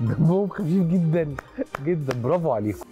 دمهم خفيف جدا جدا. برافو عليكم.